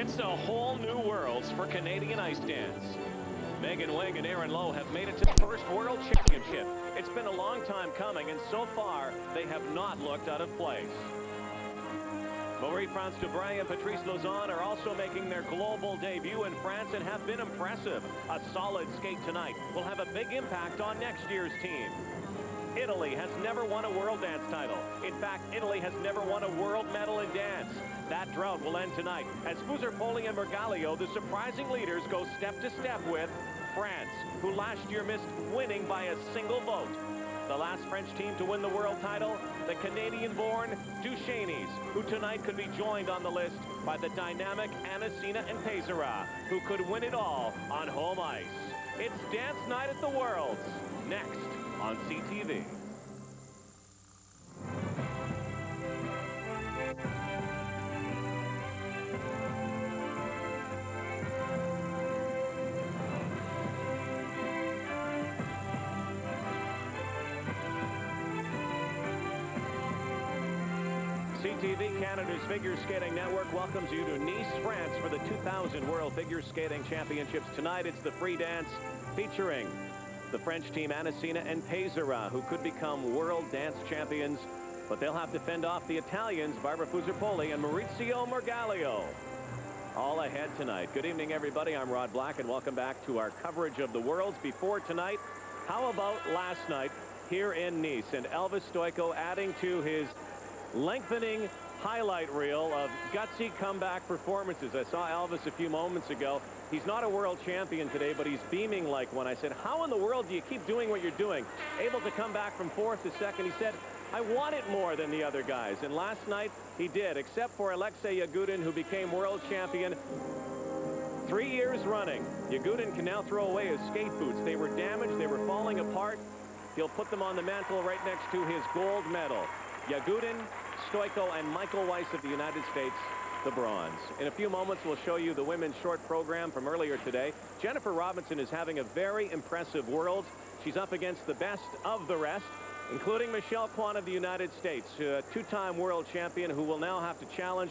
It's a whole new world for Canadian ice dance. Megan Wing and Aaron Lowe have made it to the first World Championship. It's been a long time coming, and so far, they have not looked out of place. Marie-France Dubreuil and Patrice Lauzon are also making their global debut in France and have been impressive. A solid skate tonight will have a big impact on next year's team. Italy has never won a world dance title. In fact, Italy has never won a world medal in dance. That drought will end tonight as Fusar-Poli and Margaglio, the surprising leaders, go step to step with France, who last year missed winning by a single vote. The last French team to win the world title, the Canadian-born Duchesnays, who tonight could be joined on the list by the dynamic Anissina and Peizerat, who could win it all on home ice. It's dance night at the Worlds, next on CTV. CTV Canada's Figure Skating Network welcomes you to Nice, France for the 2000 World Figure Skating Championships. Tonight it's the free dance featuring the French team Anissina and Peizerat, who could become world dance champions, but they'll have to fend off the Italians, Barbara Fusar-Poli and Maurizio Margaglio. All ahead tonight. Good evening, everybody. I'm Rod Black, and welcome back to our coverage of the Worlds. Before tonight, how about last night here in Nice? And Elvis Stojko adding to his lengthening highlight reel of gutsy comeback performances. I saw Elvis a few moments ago. He's not a world champion today, but he's beaming like one. I said, how in the world do you keep doing what you're doing? Able to come back from fourth to second. He said, I want it more than the other guys. And last night, he did, except for Alexei Yagudin, who became world champion three years running. Yagudin can now throw away his skate boots. They were damaged. They were falling apart. He'll put them on the mantle right next to his gold medal. Yagudin, Stojko, and Michael Weiss of the United States, the bronze. In a few moments, we'll show you the women's short program from earlier today. Jennifer Robinson is having a very impressive world. She's up against the best of the rest, including Michelle Kwan of the United States, a two-time world champion who will now have to challenge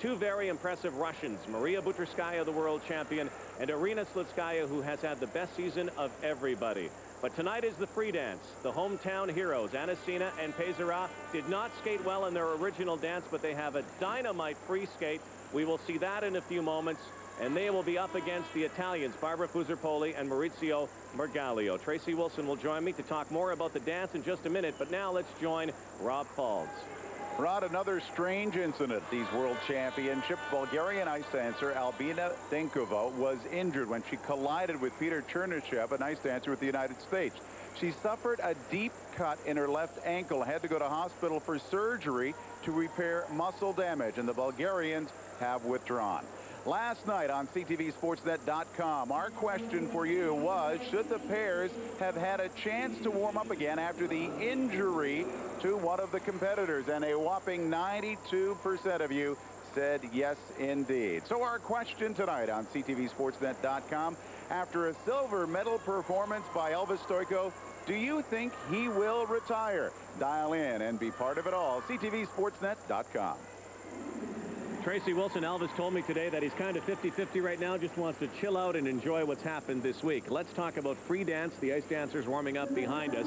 two very impressive Russians, Maria Butyrskaya, the world champion, and Irina Slutskaya, who has had the best season of everybody. But tonight is the free dance. The hometown heroes, Anissina and Peizerat, did not skate well in their original dance, but they have a dynamite free skate. We will see that in a few moments. And they will be up against the Italians, Barbara Fusar-Poli and Maurizio Margaglio. Tracy Wilson will join me to talk more about the dance in just a minute. But now let's join Rob Faulds. Rod, another strange incident these World Championships. Bulgarian ice dancer Albina Denkova was injured when she collided with Peter Tchernyshev, an ice dancer with the United States. She suffered a deep cut in her left ankle, had to go to hospital for surgery to repair muscle damage, and the Bulgarians have withdrawn. Last night on CTVSportsNet.com, our question for you was, should the pairs have had a chance to warm up again after the injury to one of the competitors? And a whopping 92% of you said yes, indeed. So our question tonight on CTVSportsNet.com, after a silver medal performance by Elvis Stojko, do you think he will retire? Dial in and be part of it all. CTVSportsNet.com. Tracy Wilson, Elvis told me today that he's kind of 50-50 right now, just wants to chill out and enjoy what's happened this week. Let's talk about free dance, the ice dancers warming up behind us.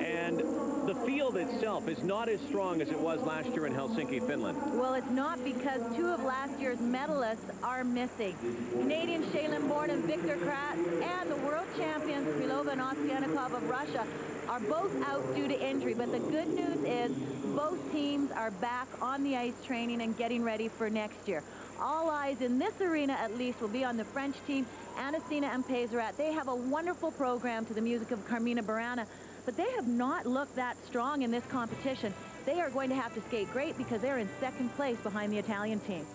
And the field itself is not as strong as it was last year in Helsinki, Finland. Well, it's not because two of last year's medalists are missing. Canadian Shae-Lynn Bourne and Victor Kraatz and the world champions Krylova and Ovsyannikov of Russia are both out due to injury. But the good news is both teams are back on the ice training and getting ready for next year. All eyes in this arena, at least, will be on the French team, Anissina and Peizerat. They have a wonderful program to the music of Carmina Burana, but they have not looked that strong in this competition. They are going to have to skate great because they're in second place behind the Italian team.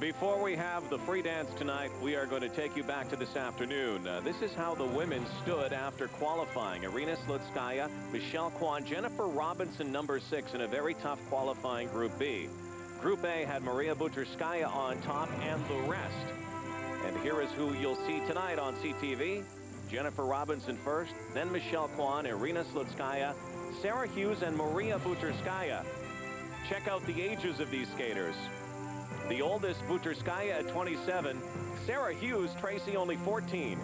Before we have the free dance tonight, we are going to take you back to this afternoon. Uh, this is how the women stood after qualifying. Irina Slutskaya, Michelle Kwan, Jennifer Robinson, number six, in a very tough qualifying Group B. Group A had Maria Butyrskaya on top and the rest. And here is who you'll see tonight on CTV. Jennifer Robinson first, then Michelle Kwan, Irina Slutskaya, Sarah Hughes, and Maria Butrskaya. Check out the ages of these skaters. The oldest, Butyrskaya at 27. Sarah Hughes, Tracy only 14.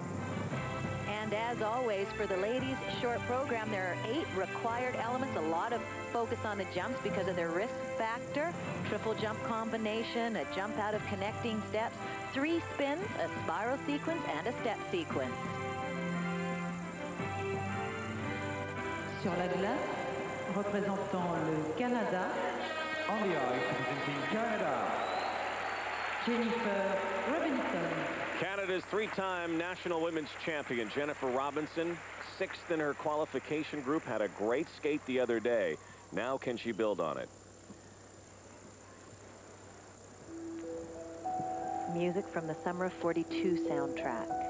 And as always, for the ladies' short program, there are eight required elements. A lot of focus on the jumps because of their risk factor. Triple jump combination, a jump out of connecting steps, three spins, a spiral sequence, and a step sequence. Sur la glace, représentant le Canada, On the ice, representing Canada, Jennifer Robinson. Canada's three-time national women's champion, Jennifer Robinson, sixth in her qualification group, had a great skate the other day. Now can she build on it? Music from the Summer of 42 soundtrack.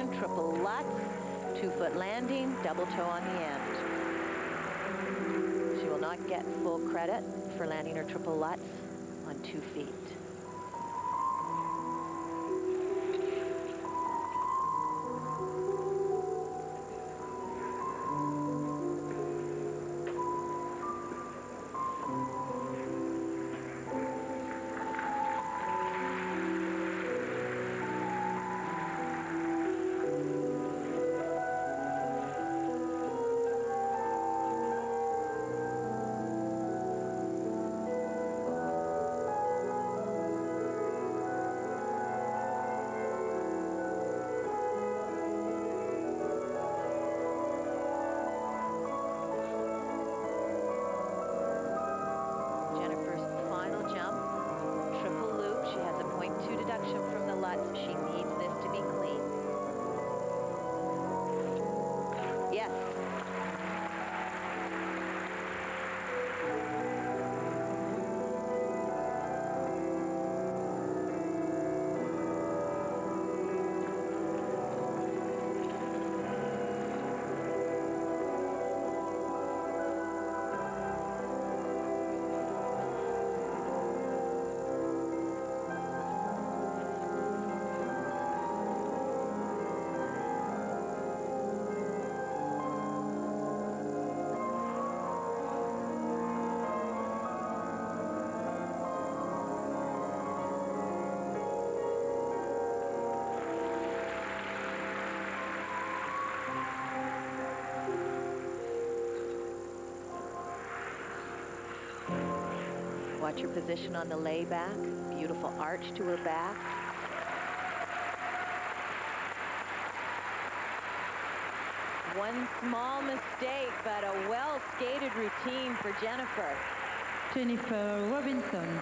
Combination, triple lutz, two-foot landing, double toe on the end. She will not get full credit for landing her triple lutz on two feet. Watch her position on the layback. Beautiful arch to her back. One small mistake, but a well-skated routine for Jennifer. Jennifer Robinson.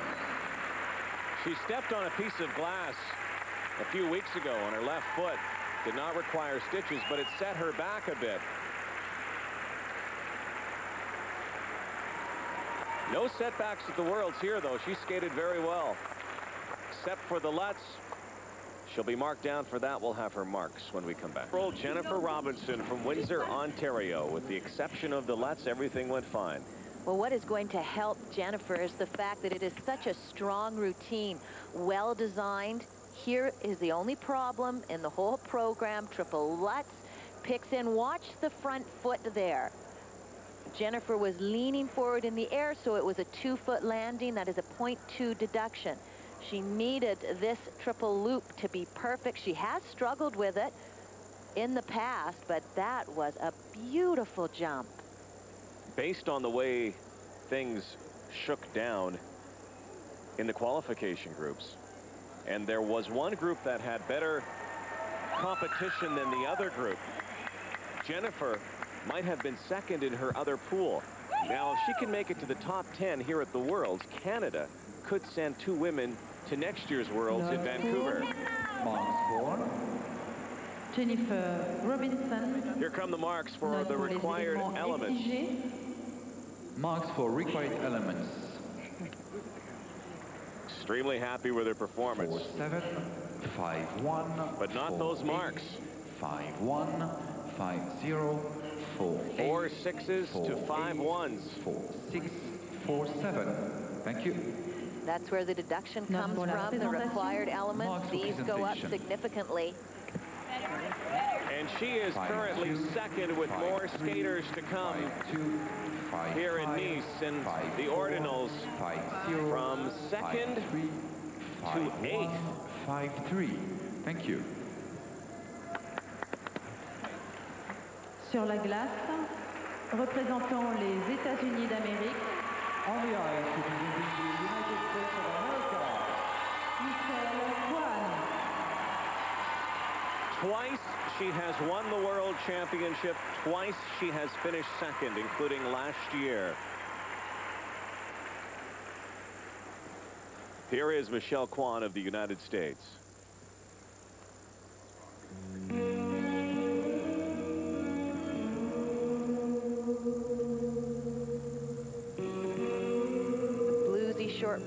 She stepped on a piece of glass a few weeks ago on her left foot. Did not require stitches, but it set her back a bit. No setbacks at the Worlds here, though. She skated very well. Except for the Lutz. She'll be marked down for that. We'll have her marks when we come back. Roll Jennifer Robinson from Windsor, Ontario. With the exception of the Lutz, everything went fine. Well, what is going to help Jennifer is the fact that it is such a strong routine, well designed. Here is the only problem in the whole program. Triple Lutz picks in. Watch the front foot there. Jennifer was leaning forward in the air, so it was a two-foot landing. That is a 0.2 deduction. She needed this triple loop to be perfect. She has struggled with it in the past, but that was a beautiful jump. Based on the way things shook down in the qualification groups, and there was one group that had better competition than the other group. Jennifer might have been second in her other pool. Now, if she can make it to the top 10 here at the Worlds, Canada could send two women to next year's Worlds in Vancouver. Marks for Jennifer Robinson. Here come the marks for Note the required éléments Marks for required elements. Extremely happy with her performance. Four seven, five one. But not four those eight, marks. Five one, five zero, four Four eight, sixes four to five eight, ones. Four six, four seven. Thank you. That's where the deduction comes pour from, the required elements. These go up significantly. And she is Five, currently two, second with five, more three, skaters to come Five two, five here in Nice and five the four, ordinals Five zero. from second five three, five eighth. one, Five three. Thank you. Sur la glace, représentant les États-Unis d'Amérique, On the ice, representing the United States of America. Michelle Kwan. Twice she has won the world championship. Twice she has finished second, including last year. Here is Michelle Kwan of the United States.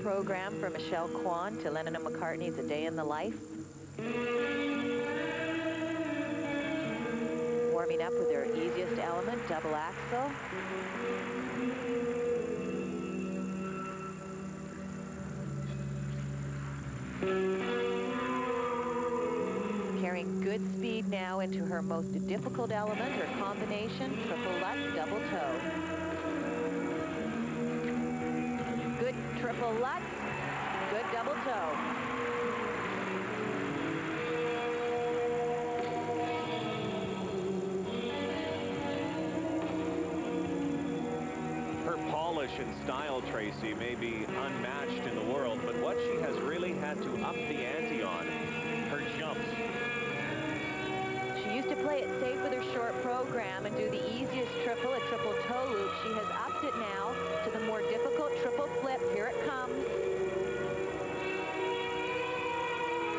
Program for Michelle Kwan to Lennon and McCartney's A Day in the Life. Warming up with their easiest element, double axel. Carrying good speed now into her most difficult element, her combination, triple Lutz, double toe. Triple Lutz, good double toe. Her polish and style, Tracy, may be unmatched in the world, but what she has really had to up the ante on, her jumps. She used to play it safe with her short program and do the easiest triple, a triple toe loop. She has upped it now to the more difficult triple flip. Here it comes.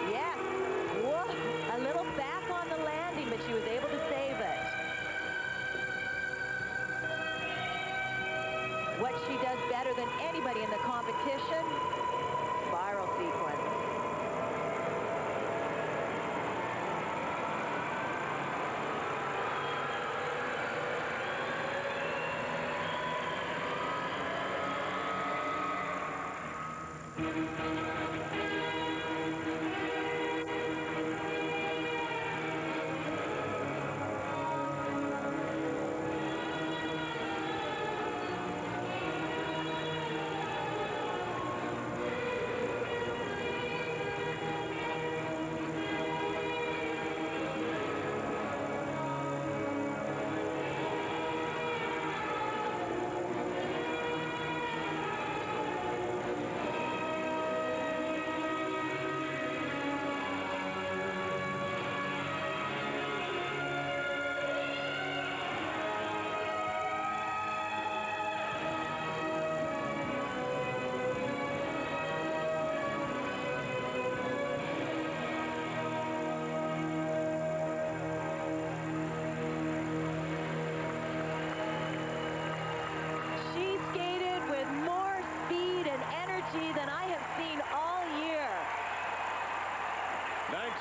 Yes. Whoa. A little back on the landing, but she was able to save it. What she does better than anybody in the competition,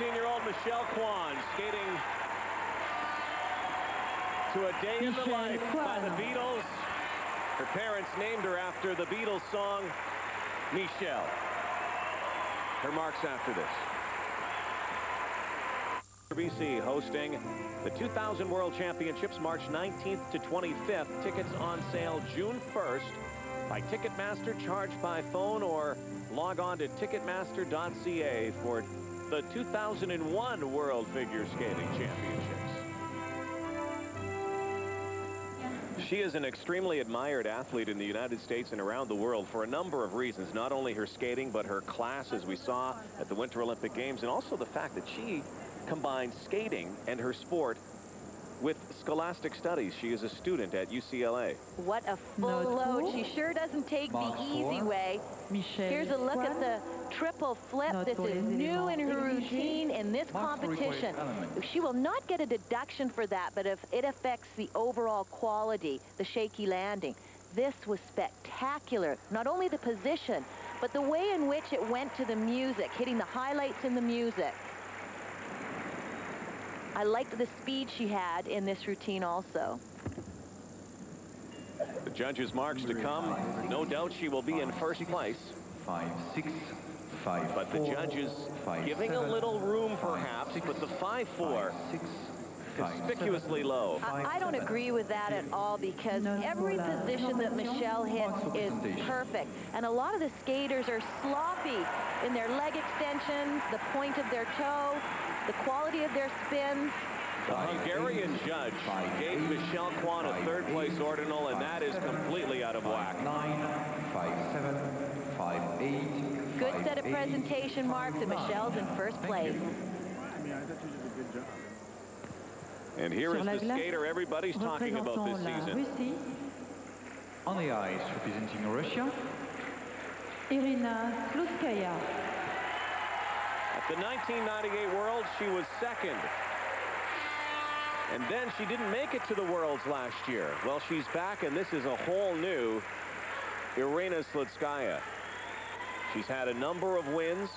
19-year-old Michelle Kwan skating to a day in the life by the Beatles. Her parents named her after the Beatles song, Michelle. Her marks after this. BC hosting the 2000 World Championships March 19th to 25th. Tickets on sale June 1st by Ticketmaster, charged by phone, or log on to ticketmaster.ca for the 2001 World Figure Skating Championships. She is an extremely admired athlete in the United States and around the world for a number of reasons. Not only her skating, but her class, as we saw at the Winter Olympic Games, and also the fact that she combines skating and her sport with Scholastic Studies. She is a student at UCLA. What a full load. She sure doesn't take the easy way. Michel Here's a look at the triple flip. This is new in her routine in this competition. She will not get a deduction for that, but if it affects the overall quality, the shaky landing. This was spectacular. Not only the position, but the way in which it went to the music, hitting the highlights in the music. I liked the speed she had in this routine also. The judges' marks to come. No doubt she will be in first place. Five, six, five, But the four, judges five, giving a little room perhaps, six, but the 5-4 five, six, five, conspicuously seven, low. I, I don't agree with that at all because every no, no. position that Michelle hits is perfect. And a lot of the skaters are sloppy in their leg extensions, the point of their toe, the quality of their spins. The Hungarian eight, judge five, gave eight, Michelle Kwan a third place eight, ordinal, and that is completely out of whack. Five, nine, five, seven, five, eight, Good five, set of eight, presentation marks, and five, nine. Michelle's in first Thank place. you. And here Sur is la the skater everybody's talking about this Représentons la season. On the ice, representing Russia, Irina Slutskaya. At the 1998 She was second. And then she didn't make it to the Worlds last year. Well, she's back, and this is a whole new Irina Slutskaya. She's had a number of wins.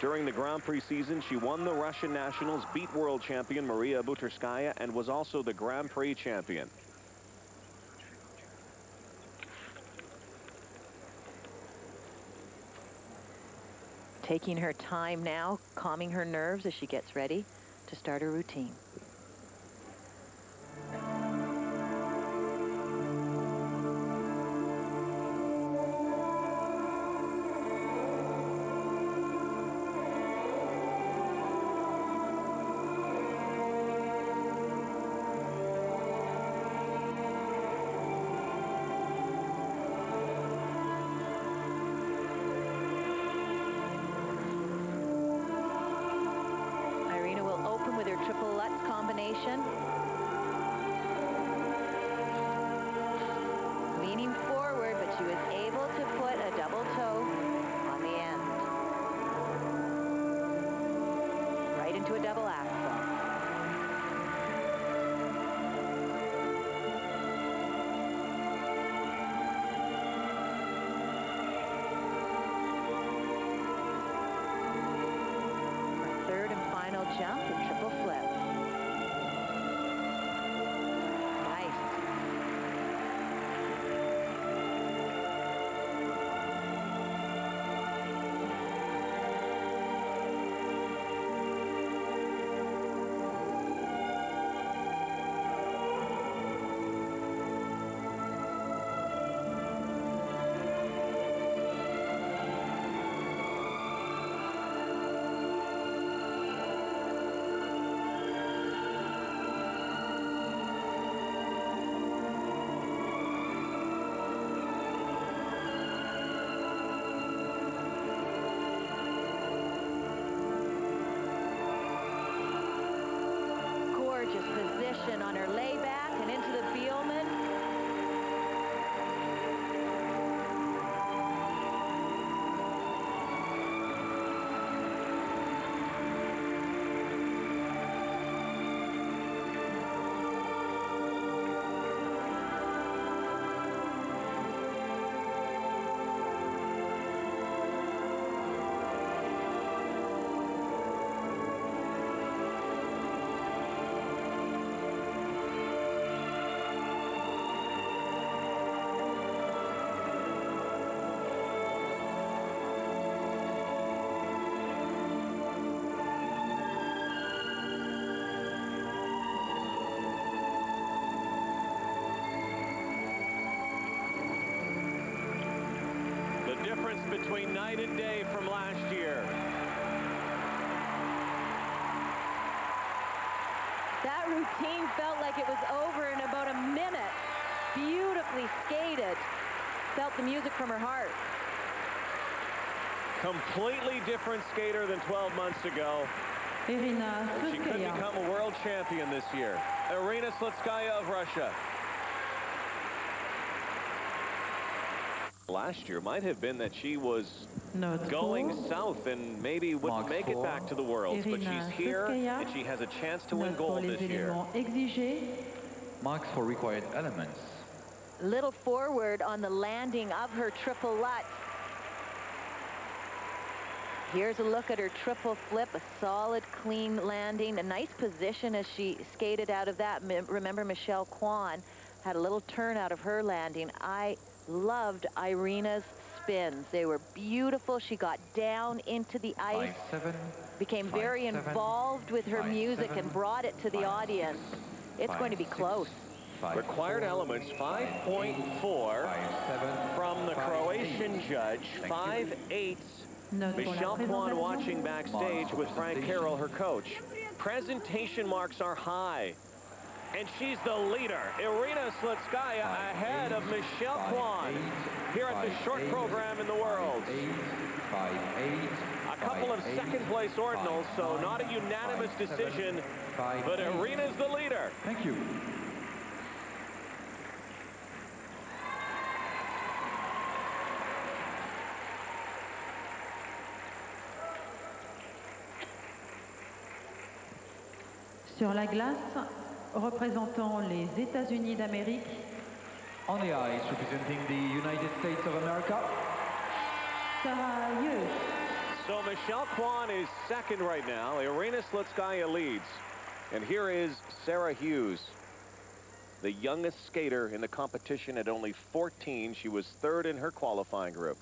During the Grand Prix season, she won the Russian Nationals, beat world champion Maria Butyrskaya, and was also the Grand Prix champion. Taking her time now, calming her nerves as she gets ready to start her routine. Into a double axel. Third and final jump, Gorgeous position on her layback and into the Biellmann. Between night and day from last year. That routine felt like it was over in about a minute. Beautifully skated. Felt the music from her heart. Completely different skater than 12 months ago. Irina She could Slutskaya. become a world champion this year. Irina Slutskaya of Russia. Last year might have been that she was Note going four. south and maybe wouldn't Mark make it back to the Worlds, but she's here Slutskaya. and she has a chance to win gold this year. Marks for required elements. Little forward on the landing of her triple Lutz. Here's a look at her triple flip, a solid, clean landing, a nice position as she skated out of that. Remember, Michelle Kwan had a little turn out of her landing. I loved Irina's spins. They were beautiful. She got down into the ice, Five, seven. became five, very seven, involved with her five, music seven, and brought it to the audience. six, It's five, going to be six, close. five, Required four, elements 5.4 five, from the five, Croatian eight. judge, Thank you. 5 eighths. Note pour la Michelle Kwan watching backstage with Frank Carroll, her coach. Presentation marks are high. And she's the leader. Irina Slutskaya Five, ahead eight, of Michelle Kwan eight, here at the short eight, program in the world. Five, eight, five, eight, A couple of second place ordinals, five, so nine, not a unanimous five, seven, decision, five, but. Irina's the leader. Thank you. Sur la glace, représentant les États-Unis d'Amérique, On the ice, representing the United States of America, Sarah Hughes. So Michelle Kwan is second right now. Irina Slutskaya leads. And here is Sarah Hughes, the youngest skater in the competition at only 14. She was third in her qualifying group.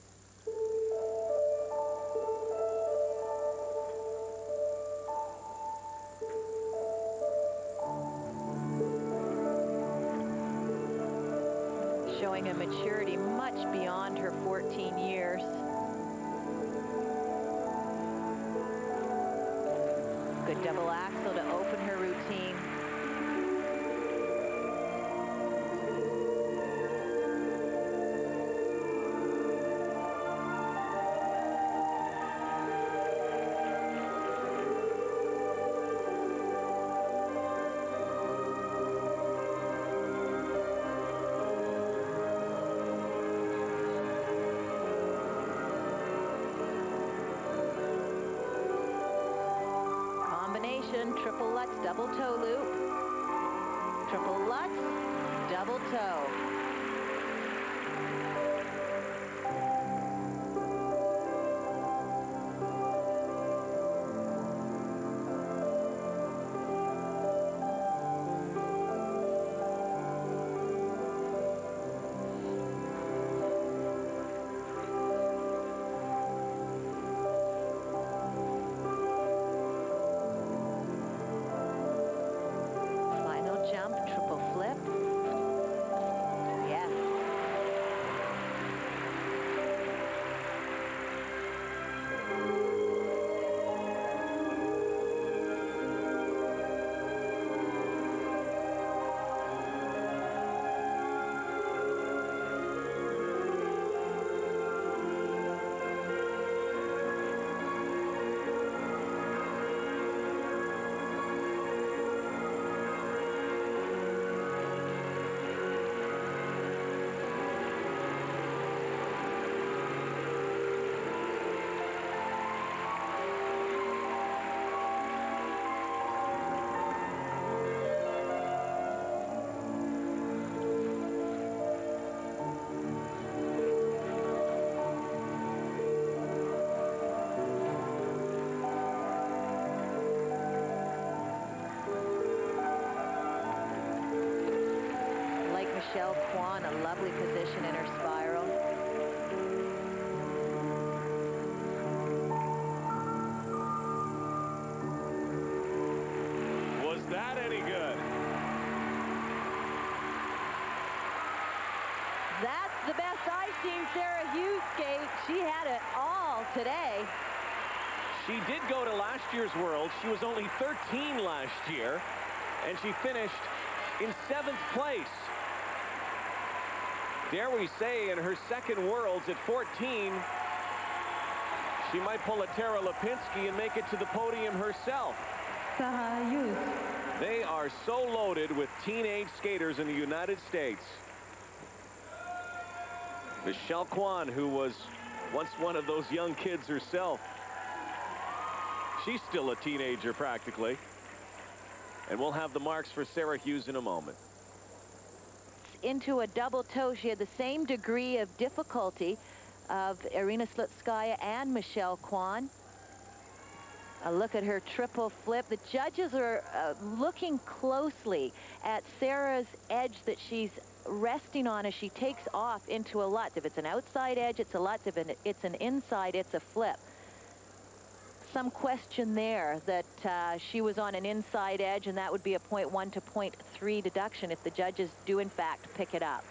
Double toe loop. Triple Lutz, double toe. She had it all today. She did go to last year's World. She was only 13 last year, and she finished in seventh place. Dare we say, in her second Worlds at 14, she might pull a Tara Lipinski and make it to the podium herself. They are so loaded with teenage skaters in the United States. Michelle Kwan, who was once one of those young kids herself. She's still a teenager practically. And we'll have the marks for Sarah Hughes in a moment. Into a double toe. She had the same degree of difficulty of Irina Slutskaya and Michelle Kwan. A look at her triple flip. The judges are uh, looking closely at Sarah's edge that she's resting on as she takes off into a Lutz. If it's an outside edge, it's a Lutz. If it's an inside, it's a flip. Some question there that uh, she was on an inside edge, and that would be a 0.1 to 0.3 deduction if the judges do, in fact, pick it up.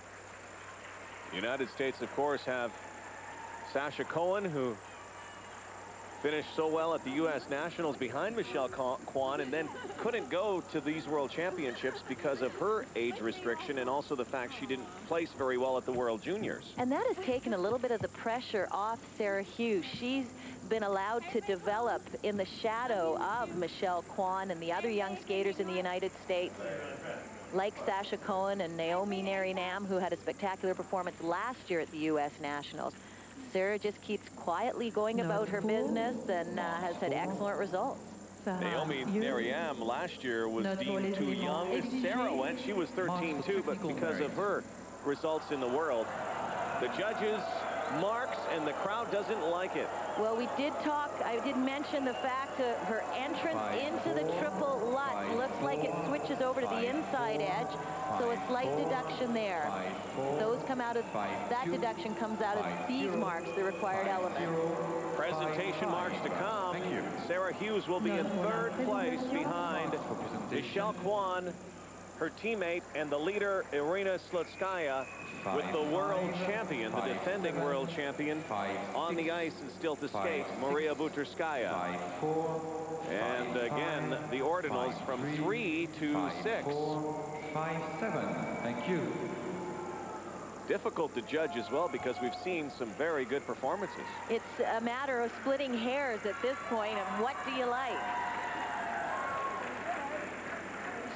United States, of course, have Sasha Cohen, who finished so well at the U.S. Nationals behind Michelle Kwan and then couldn't go to these World Championships because of her age restriction and also the fact she didn't place very well at the World Juniors. And that has taken a little bit of the pressure off Sarah Hughes. She's been allowed to develop in the shadow of Michelle Kwan and the other young skaters in the United States like Sasha Cohen and Naomi Nam, who had a spectacular performance last year at the U.S. Nationals. Sarah just keeps quietly going about her business and uh, has had excellent results. Naomi Nariam last year was deemed too young. Sarah went. She was 13 too, but because of her results in the world, the judges marks and the crowd doesn't like it. Well, we did talk, I did mention the fact that her entrance five, into the triple Lutz five, looks like it switches over to the inside edge. So a slight deduction there. Those come out of, that two, deduction comes out of these zero, marks, the required element. Zero, Presentation marks to come. Sarah Hughes will be in third place behind Michelle Kwan, her teammate, and the leader, Irina Slutskaya, with the world champion, the defending world champion, on the ice and still to skate, Maria Butyrskaya. And again, the ordinals from three to six. Five, seven. Thank you. Difficult to judge as well because we've seen some very good performances. It's a matter of splitting hairs at this point and what do you like?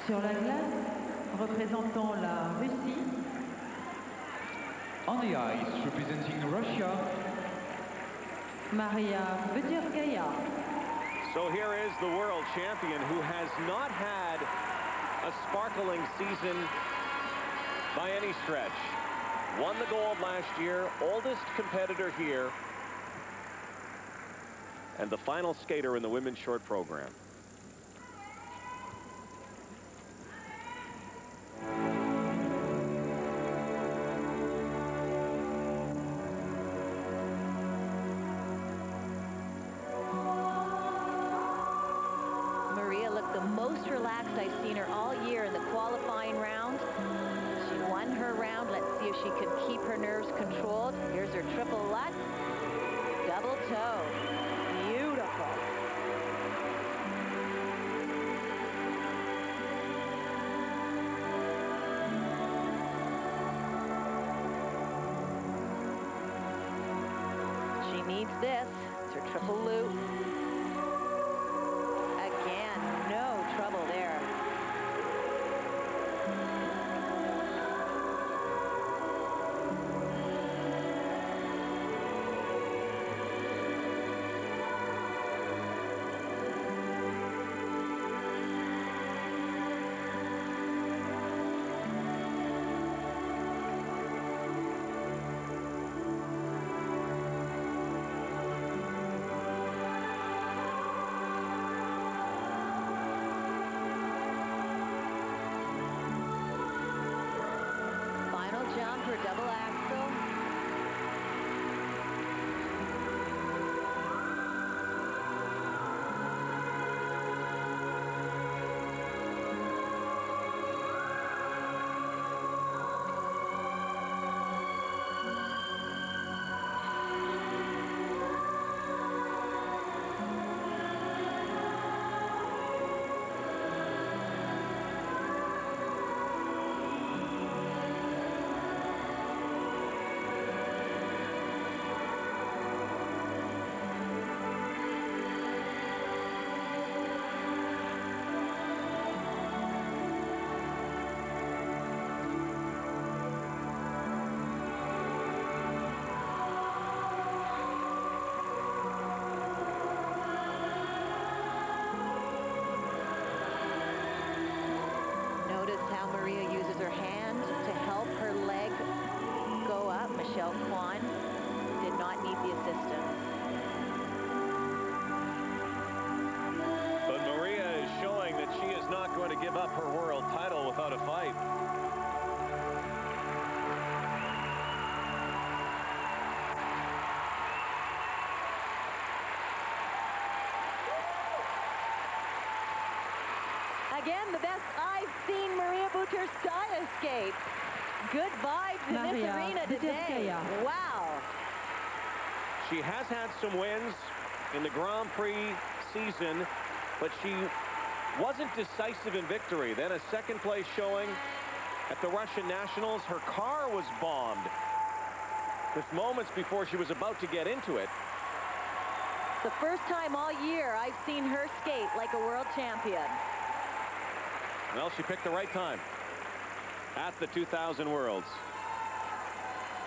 Sur la glace, représentant la Russie, on the ice, representing Russia, Maria Butyrskaya. So here is the world champion who has not had a sparkling season by any stretch. Won the gold last year, oldest competitor here, and the final skater in the women's short program. she can keep her nerves controlled. Here's her triple lutz, double toe. Beautiful. She needs this. It's her triple loop. double X. give up her world title without a fight. Again, the best I've seen Maria Butyrskaya skate. Good vibes in this arena today. Wow. She has had some wins in the Grand Prix season, but she wasn't decisive in victory. Then a second place showing at the Russian Nationals. Her car was bombed just moments before she was about to get into it. The first time all year I've seen her skate like a world champion. Well, she picked the right time at the 2000 Worlds.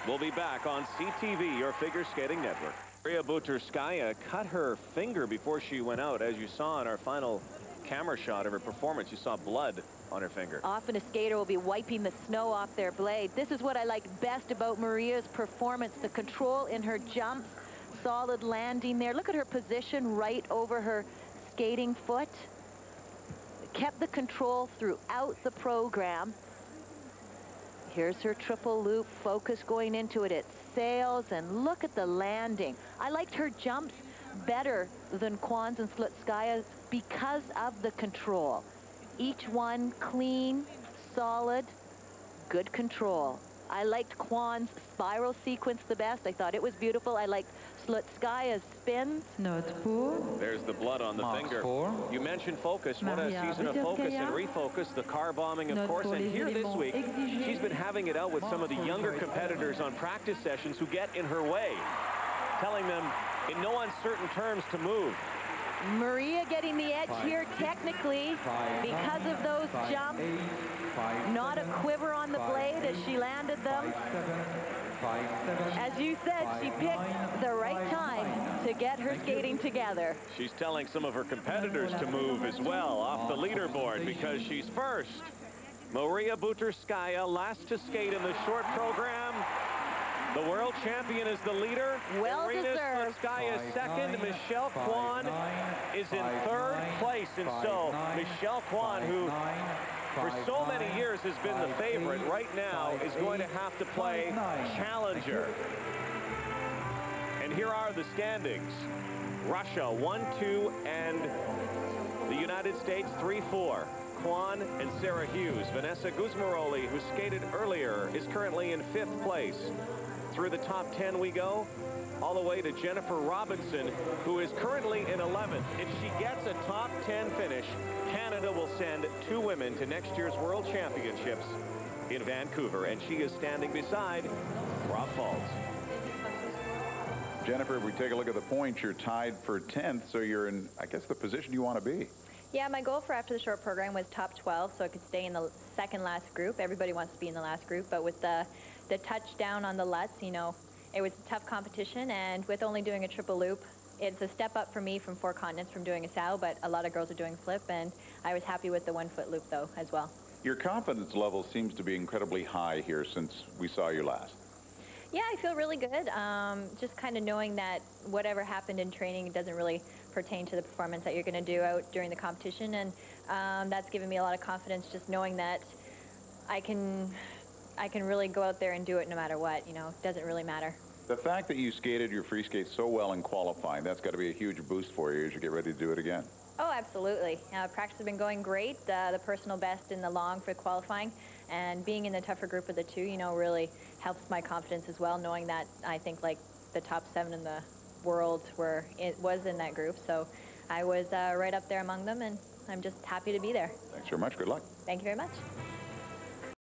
We'll be back on CTV, your figure skating network. Maria Butyrskaya cut her finger before she went out. As you saw in our final camera shot of her performance, you saw blood on her finger. Often a skater will be wiping the snow off their blade. This is what I like best about Maria's performance, the control in her jumps, solid landing there. Look at her position right over her skating foot. Kept the control throughout the program. Here's her triple loop, focus going into it. It sails, and look at the landing. I liked her jumps better than Kwan's and Slutskaya's because of the control. Each one clean, solid, good control. I liked Kwan's spiral sequence the best. I thought it was beautiful. I liked Slutskaya's spins. Note pour. There's the blood on the Marks finger. for You mentioned focus. What a season of focus and refocus. The car bombing, of Note course. And here this week, she's been having it out with some of the younger competitors on practice sessions who get in her way, telling them in no uncertain terms to move. Maria getting the edge here technically Five, because of those five, jumps. eight, five, Not a quiver on the five, blade as she landed them. Five, seven, five, seven, As you said, she picked nine, the right five, time nine. to get her skating together. She's telling some of her competitors to move as well off the leaderboard because she's first. Maria Butyrskaya, last to skate in the short program. The world champion is the leader. Well Irina deserved. Slutskaya is second. nine, Michelle five, Kwan nine, is in five, third nine, place. And five, so nine, Michelle Kwan, who nine, for five, so many years has been the favorite, eight, right now five, is going to have to play nine. challenger. And here are the standings. Russia, 1-2, and the United States, 3-4. Kwan and Sarah Hughes. Vanessa Gusmeroli, who skated earlier, is currently in fifth place. Through the top 10 we go, all the way to Jennifer Robinson, who is currently in 11th. If she gets a top 10 finish, Canada will send two women to next year's World Championships in Vancouver, and she is standing beside Rob Falls. Jennifer, if we take a look at the points, you're tied for 10th, so you're in, I guess, the position you want to be. Yeah, my goal for after the short program was top 12, so I could stay in the second last group. Everybody wants to be in the last group, but with the, the touchdown on the Lutz, you know, it was a tough competition, and with only doing a triple loop, it's a step up for me from four continents from doing a sow, but a lot of girls are doing flip, and I was happy with the one foot loop, though, as well. Your confidence level seems to be incredibly high here since we saw you last. Yeah, I feel really good. Um, just kind of knowing that whatever happened in training doesn't really pertain to the performance that you're going to do out during the competition, and um, that's given me a lot of confidence. Just knowing that I can, I can really go out there and do it no matter what. You know, it doesn't really matter. The fact that you skated your free skate so well in qualifying, that's got to be a huge boost for you as you get ready to do it again. Oh, absolutely. Uh, practice has been going great. Uh, the personal best in the long for qualifying, and being in the tougher group of the two, you know, really helps my confidence as well. Knowing that I think like the top seven in the world were it was in that group, so I was uh, right up there among them, and I'm just happy to be there. Thanks very much. Good luck. Thank you very much.